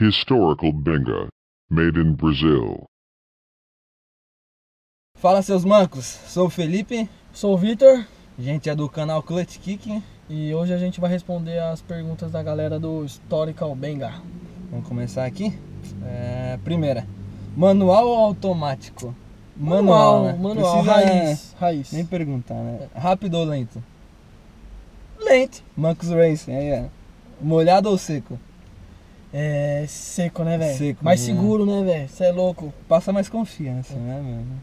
Historical Benga, made in Brazil. Fala seus mancos, sou o Felipe, Sou o Vitor a gente é do canal Clutch Kick. e hoje a gente vai responder as perguntas da galera do Historical Benga. Vamos começar aqui? É, primeira, manual ou automático? Manual, né? manual, raiz, raiz. Nem perguntar, né? Rápido ou lento? Lento. Mancos Racing, aí é. Molhado ou seco? É seco, né, velho? Seco, Mais né? seguro, né, velho? Você é louco. Passa mais confiança, né, mano?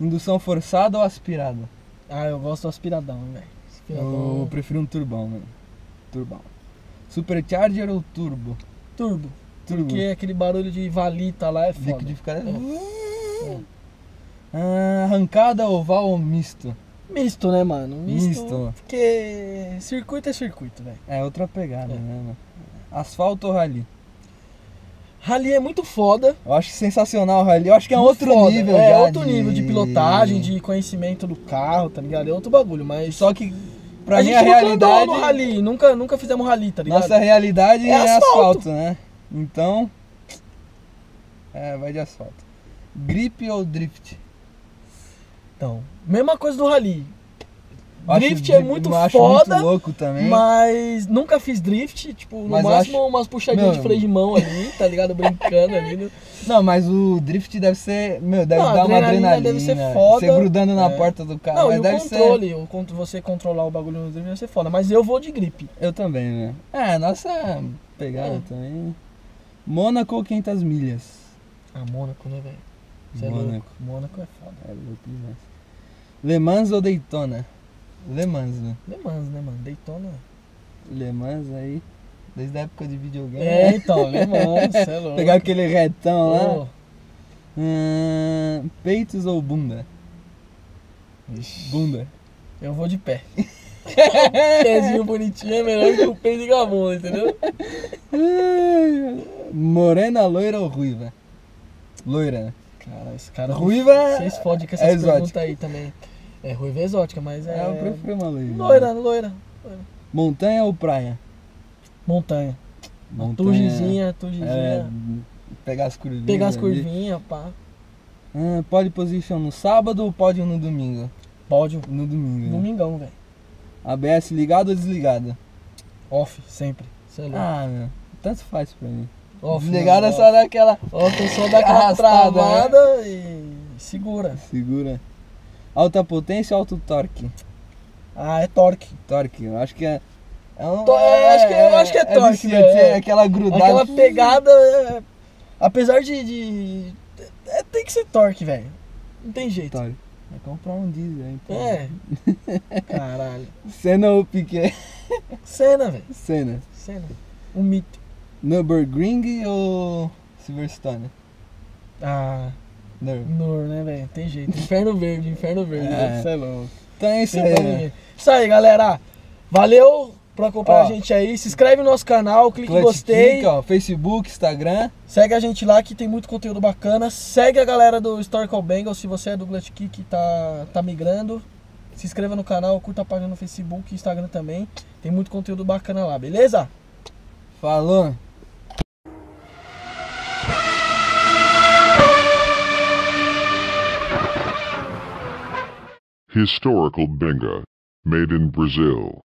Indução forçada ou aspirada? Ah, eu gosto do aspiradão, velho. Eu prefiro um turbão, mano. Turbão. Supercharger ou turbo? Turbo. Turbo. Porque aquele barulho de valita lá é foda. Liquidificado. É. Ah, arrancada oval ou misto? Misto, né, mano? Misto. Misto. Porque circuito é circuito, velho. É outra pegada, É. né, mano? Asfalto ou rally? Rally é muito foda. Eu acho sensacional o rally. Eu acho que é outro foda. nível É já outro nível de pilotagem, de conhecimento do carro, tá ligado? É outro bagulho, mas. Só que pra a mim gente a nunca realidade... andou no rally, nunca, nunca fizemos rally, tá ligado? Nossa realidade é, É asfalto. asfalto. né? Então... É, vai de asfalto. Grip ou drift? Então, mesma coisa do rally. Eu acho Drift é muito foda, muito louco também. Mas nunca fiz drift, tipo, no Mas máximo acho- umas puxadinhas de freio de mão ali, tá ligado? Brincando ali. No... Não, mas o drift deve ser. Meu, deve Não, dar uma adrenalina adrenalina. deve ser foda. Você grudando na É. porta do carro. Não, mas e o deve controle, o contro- você controlar o bagulho no drift vai ser foda. Mas eu vou de grip. ser. Eu também, né? É, nossa pegada É. também. Mônaco ou 500 milhas? Ah, Mônaco, né, velho? É Mônaco. louco. Mônaco é foda. É louco demais. Le Mans ou Daytona? Le Mans, né? Le Mans, né, mano? Daytona. Le Mans aí. Desde a época de videogame. É, então, Le Mans, é louco. Pegar aquele retão lá. Ô, Hum, peitos ou bunda? Bunda. Eu vou de pé. Pezinho bonitinho é melhor que o pé de gabão, entendeu? Morena, loira ou ruiva? Loira. né? Cara, esse cara. Ruiva Vocês fodem com é essas exótica. perguntas aí também. É, ruiva é exótica, mas é. É, eu prefiro uma loira. Loira, loira. Montanha ou praia? Montanha. Montanha. Turgizinha, turgizinha. É, pegar as curvinhas. Pegar as curvinhas, pá. Ah, pole position no sábado ou pódio no domingo? Pódio. No domingo. né? Domingão, velho. ABS ligado ou desligado? Off, sempre. É louco. Ah, meu. Tanto faz pra mim. Off, Desligado é mano, só daquela. Off é só dar aquela Arrastada, travada e segura. Segura. Alta potência ou alto torque? Ah, é torque. Torque, eu acho que é. é um- To- é, acho que- eu acho que é torque, viciante, velho. é aquela grudada. Aquela pegada. é- Apesar de. de- é, tem que ser torque, velho. Não tem jeito. Torque. Vai comprar um diesel, hein? pô. É. Caralho. Senna ou Piquet? Cena, velho. Senna. Cena. Um mito. Nürburgring ou Silverstone? Ah, Nür- Nur, né, velho? Tem jeito. Inferno verde, inferno verde. É. Você é louco. Então é isso aí. pra ninguém. Isso aí, galera. Valeu por acompanhar Ó. a gente aí. Se inscreve no nosso canal, clique em gostei. Kick, ó, Facebook, Instagram. Segue a gente lá que tem muito conteúdo bacana. Segue a galera do Historical Bengals. Se você é do Glutch Kick e tá, tá migrando, se inscreva no canal, curta a página no Facebook e Instagram também. Tem muito conteúdo bacana lá, beleza? Falou. Historical Benga, made in Brazil.